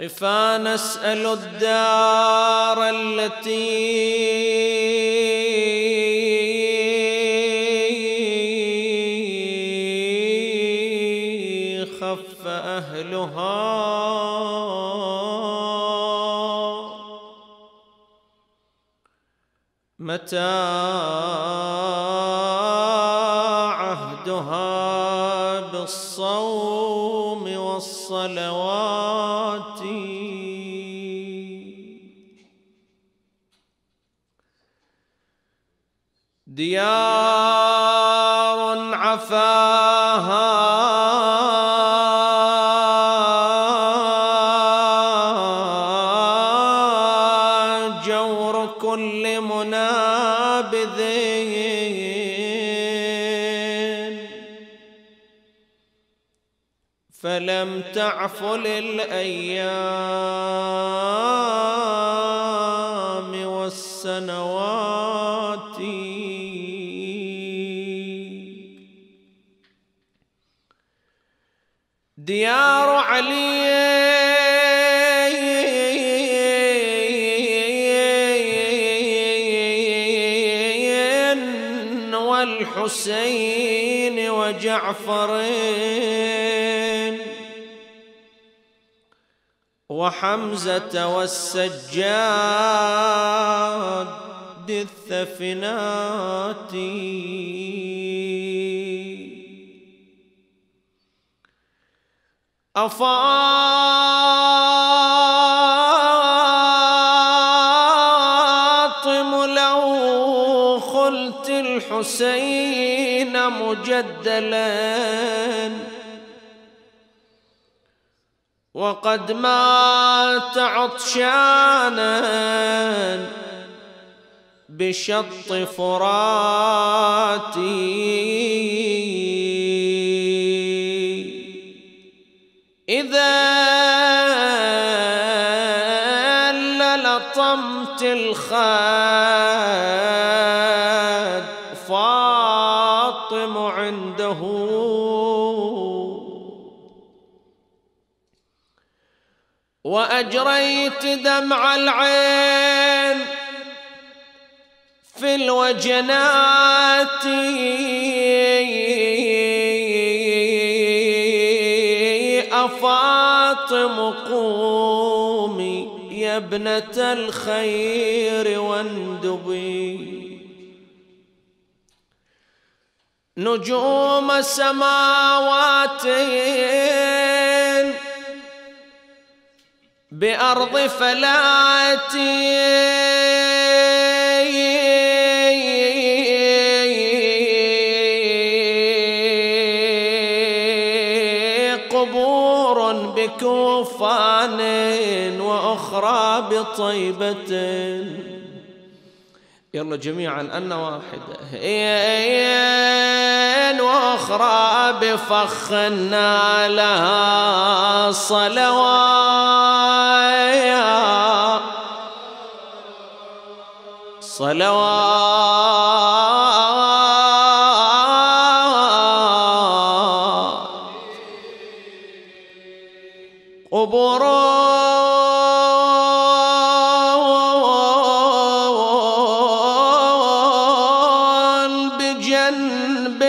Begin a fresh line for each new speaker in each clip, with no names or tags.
قفا نسأل الدار التي خف أهلها. متى عهدها بالصوم والصلوات عفاها جور كل منابذ فلم تعف للأيام والسنوات. ديار علي. والحسين وجعفر وحمزة والسجاد الثفنات أفاطم لو خلت الحسين مجدلا. وقد مات عطشانا بشط فراتي. إذا للطمت الخاد فاطم عنده. وأجريت دمع العين في الوجنات. أفاطم قومي يا ابنة الخير واندبي نجوم سماوات بأرض فلاتي قبور بكوفان وأخرى بطيبة. يلا جميعا أن واحدة. وأخرى بفخنا لها صلوات. صلوات.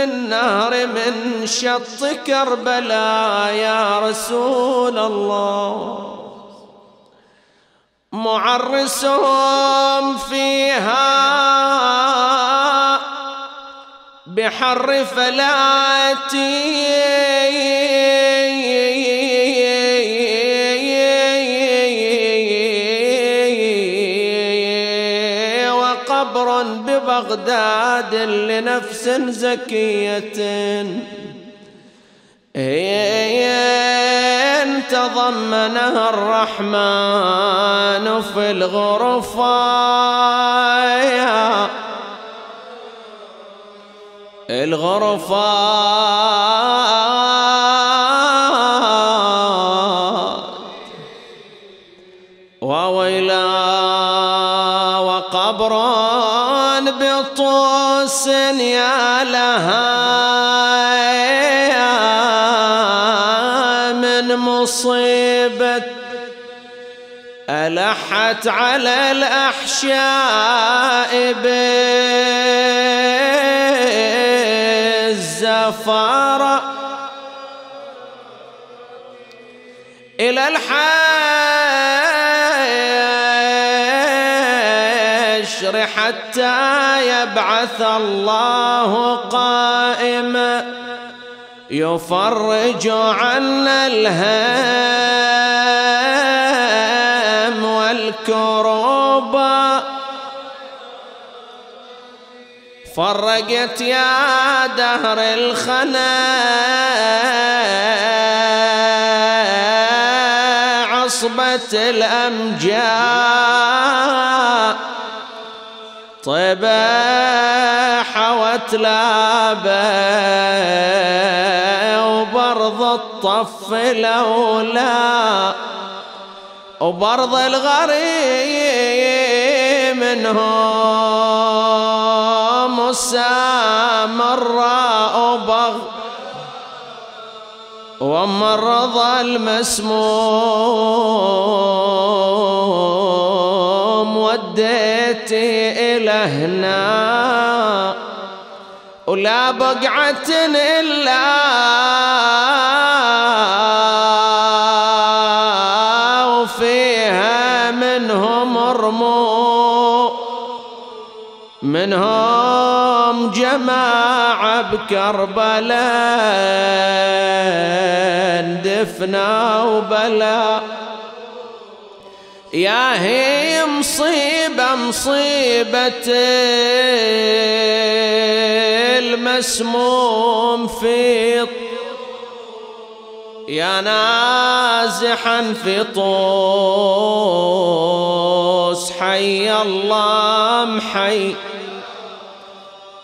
النهر من شط كربلاء يا رسول الله. معرسهم فيها بحر فلاتي ببغداد لنفس زكية. تضمنها الرحمن في الغرفة الغرفات وقبر بطوس يا لها من مصيبة ألحت على الأحشاء بالزفارة إلى الحشر حتى يبعث الله قائما يفرج عنا الهم والكروبا فرقت يا دهر الخنا عصبة الأمجاد. طيبة حوت لابة وبرض الطف لولا وبرض الغريب منهم السامراء وبغ ومرض المسموم. وديتي إلى هنا ولا بقعة إلا وفيها منهم رمو. منهم جماعة بكربلاء دفنا وبلا يا هي مصيبة مصيبة المسموم في يا نازحا في طوس حي الله محي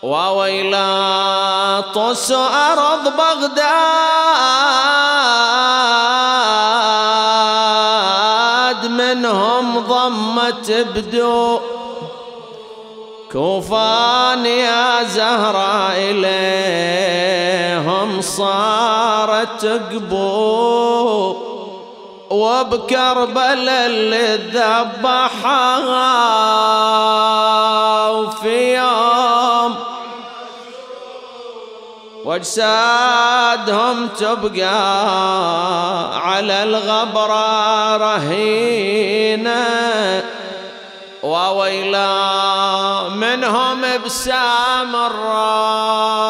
وويلا طوس أرض بغداد. منهم ضمت بدو. كوفان يا زهرة إليهم صارت قبو وبكربلاء اللي ذبحها وفي يوم واجسادهم تبقى على الغبرة رهينه وويلا منهم بسام الراء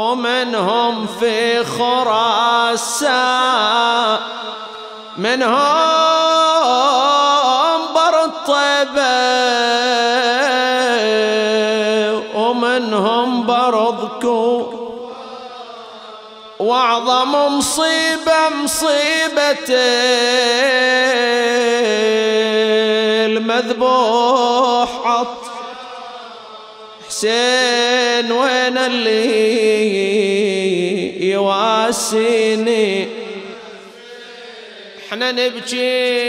ومنهم في خراسان منهم بر الطيبة واعظم مصيبة مصيبة المذبوح عط حسين وين اللي يواسيني؟ إحنا نبكي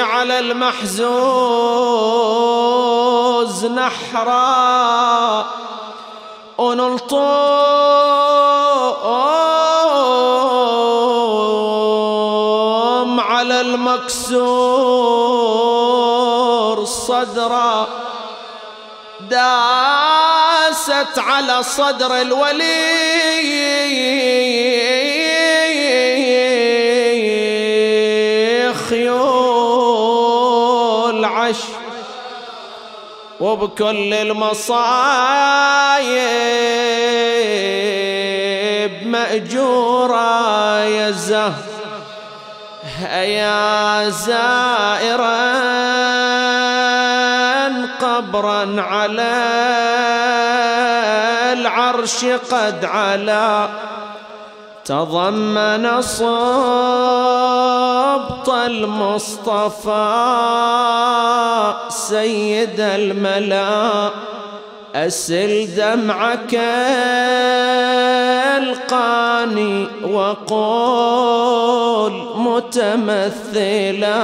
على المحزوز نحرا ونلطم على المكسور صدرا. داست على صدر الولي. خيول وبكل المصايب مأجورة يا زه يا زائرا قبرا على العرش قد علا. تضمن صبط المصطفى سيد الملا. أسل دمعك القاني وقول متمثلا.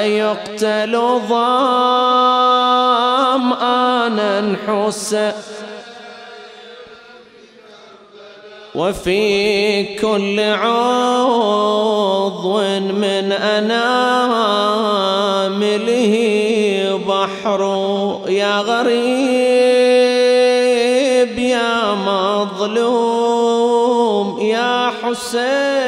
أيقتل ظمآنا حسين وفي كل عضو من أنامله بحر يا غريب يا مظلوم يا حسين.